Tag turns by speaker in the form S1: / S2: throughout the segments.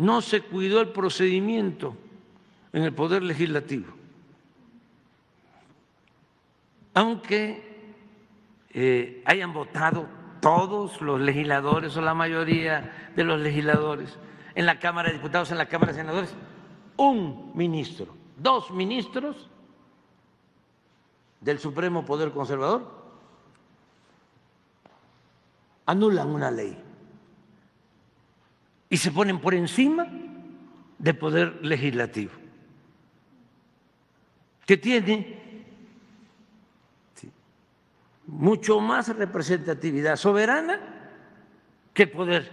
S1: no se cuidó el procedimiento en el Poder Legislativo. Aunque eh, hayan votado todos los legisladores o la mayoría de los legisladores en la Cámara de Diputados, en la Cámara de Senadores, un ministro, dos ministros del Supremo Poder Conservador anulan una ley y se ponen por encima del Poder Legislativo, que tiene mucho más representatividad soberana que el Poder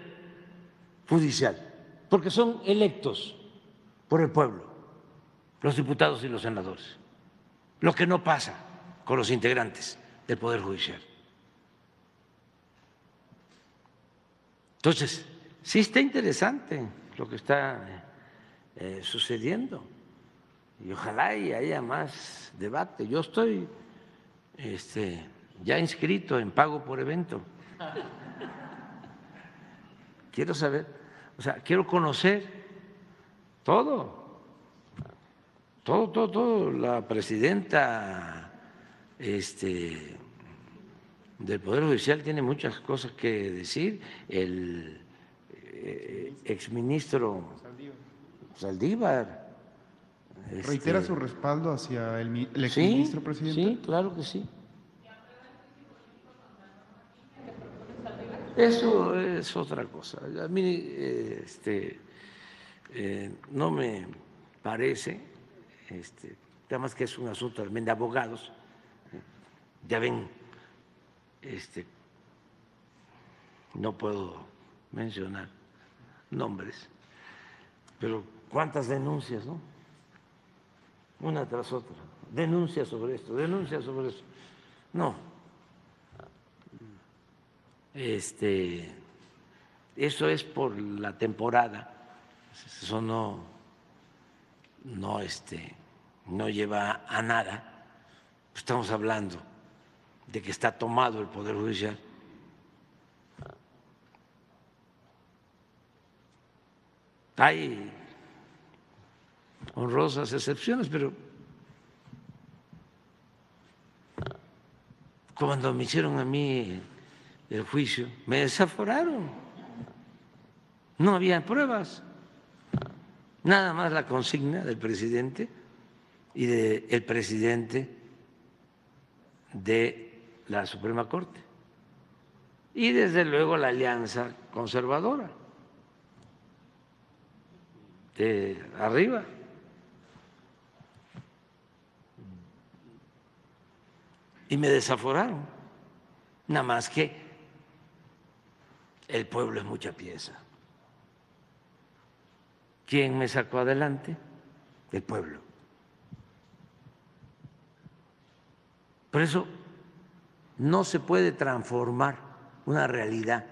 S1: Judicial, porque son electos por el pueblo, los diputados y los senadores, lo que no pasa con los integrantes del Poder Judicial. Entonces, sí está interesante lo que está eh, sucediendo y ojalá haya más debate. Yo estoy este, ya inscrito en pago por evento. Quiero saber, o sea, quiero conocer todo, todo, todo, todo. La presidenta este, del Poder Judicial tiene muchas cosas que decir. El eh, exministro Saldívar.
S2: ¿Reitera
S1: este,
S2: su respaldo hacia el, el exministro
S1: sí,
S2: presidente?
S1: Sí, claro que sí. Eso es otra cosa. A mí este, eh, no me parece, este, además que es un asunto también de abogados, ya ven, este, no puedo mencionar nombres, pero cuántas denuncias, ¿no? Una tras otra, denuncias sobre esto, denuncias sobre eso. No, este, eso es por la temporada, eso no, no, este, no lleva a nada. Estamos hablando de que está tomado el Poder Judicial. Hay honrosas excepciones, pero cuando me hicieron a mí el juicio, me desaforaron. No había pruebas, nada más la consigna del presidente y del presidente de la Suprema Corte. Y desde luego la alianza conservadora de arriba. Y me desaforaron. Nada más que el pueblo es mucha pieza. ¿Quién me sacó adelante? El pueblo. Por eso no se puede transformar una realidad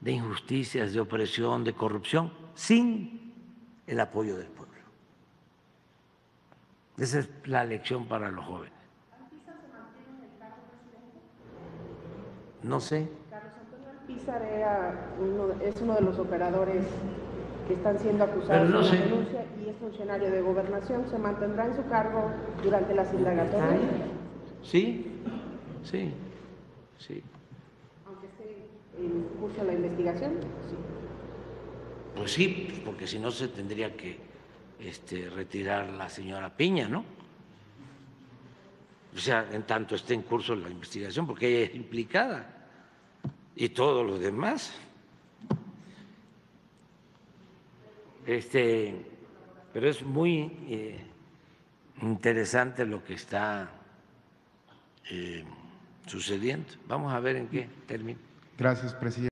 S1: de injusticias, de opresión, de corrupción, sin el apoyo del pueblo. Esa es la lección para los jóvenes. No sé.
S3: Pizar uno, es uno de los operadores que están siendo acusados
S1: no
S3: de
S1: sé.
S3: denuncia y es funcionario de gobernación. ¿Se mantendrá en su cargo durante las indagatorias?
S1: Sí, sí, sí.
S3: Aunque esté en curso la investigación. Sí.
S1: Pues sí, porque si no se tendría que este, retirar la señora Piña, ¿no? O sea, en tanto esté en curso la investigación, porque ella es implicada y todos los demás. Este, pero es muy eh, interesante lo que está eh, sucediendo. Vamos a ver en qué termina.
S2: Gracias, presidente.